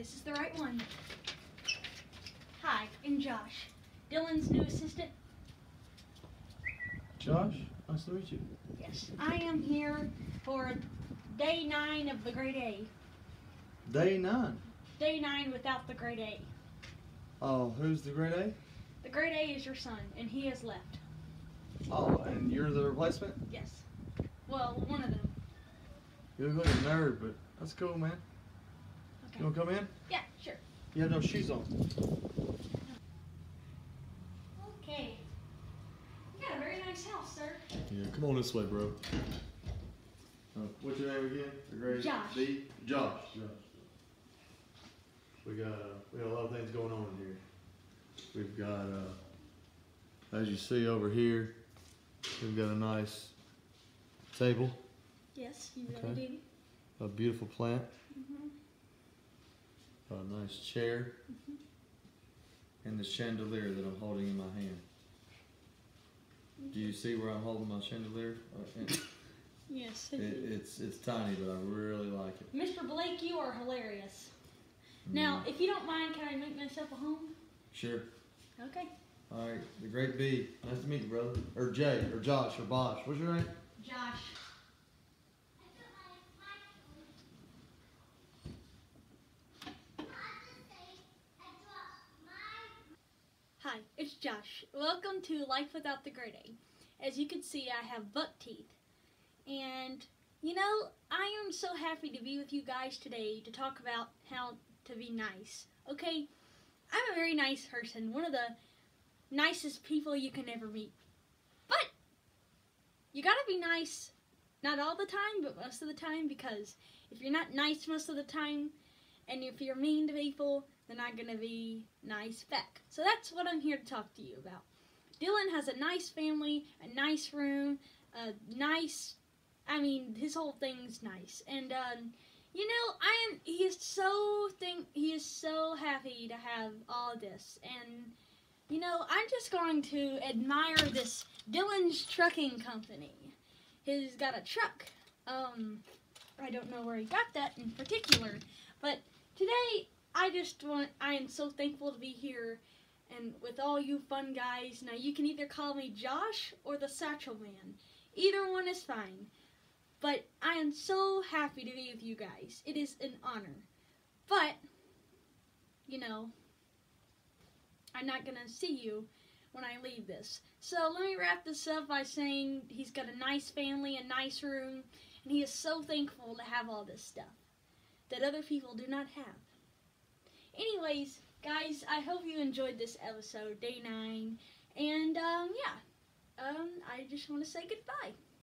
This is the right one. Hi, I'm Josh, Dylan's new assistant. Josh, nice to meet you. Yes, I am here for day nine of the Great A. Day nine. Day nine without the Great A. Oh, who's the Great A? The Great A is your son, and he has left. Oh, and you're the replacement? Yes. Well, one of them. You look like a nerd, but that's cool, man. Okay. You wanna come in? Yeah, sure. You have no shoes on. Okay. You got a very nice house, sir. Yeah, come on this way, bro. Uh, what's your name again? The grade Josh. B? Josh. Josh. We got uh, we got a lot of things going on in here. We've got uh, as you see over here, we've got a nice table, Yes, you Okay. really do. a beautiful plant, hmm a nice chair, and the chandelier that I'm holding in my hand. Do you see where I'm holding my chandelier? Uh, Yes. it, it's it's tiny, but I really like it. Mr. Blake, you are hilarious. Mm. Now, if you don't mind, can I make myself a home? Sure. Okay. All right, the great B. Nice to meet you, brother. Or Jay, or Josh, or Bosh. What's your name? Josh. Hi, it's Josh. Welcome to Life Without the Great A. As you can see, I have buck teeth. And, you know, I am so happy to be with you guys today to talk about how to be nice. Okay? I'm a very nice person, one of the nicest people you can ever meet. But, you gotta be nice not all the time, but most of the time, because if you're not nice most of the time, and if you're mean to people, they're not gonna be nice back. So that's what I'm here to talk to you about. Dylan has a nice family, a nice room, a nice, I mean, his whole thing's nice. And, um, you know, I am, he is so, think, he is so happy to have all this. And, you know, I'm just going to admire this Dylan's Trucking Company. He's got a truck. Um, I don't know where he got that in particular, I am so thankful to be here, and with all you fun guys. Now you can either call me Josh or the Satchel Man. Either one is fine. But I am so happy to be with you guys. It is an honor. But, you know, I'm not gonna see you when I leave this. So let me wrap this up by saying he's got a nice family, a nice room, and he is so thankful to have all this stuff that other people do not have. Anyways, guys, I hope you enjoyed this episode, day nine, and um, yeah, um, I just want to say goodbye.